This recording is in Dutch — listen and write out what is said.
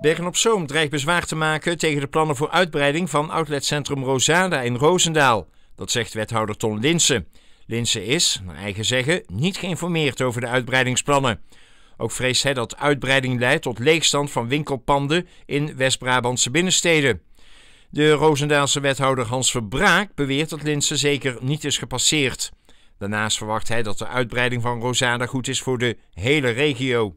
Bergen-op-Zoom dreigt bezwaar te maken tegen de plannen voor uitbreiding van outletcentrum Rosada in Roosendaal. Dat zegt wethouder Ton Linsen. Linsen is, naar eigen zeggen, niet geïnformeerd over de uitbreidingsplannen. Ook vreest hij dat uitbreiding leidt tot leegstand van winkelpanden in West-Brabantse binnensteden. De Roosendaalse wethouder Hans Verbraak beweert dat Linsen zeker niet is gepasseerd. Daarnaast verwacht hij dat de uitbreiding van Rosada goed is voor de hele regio.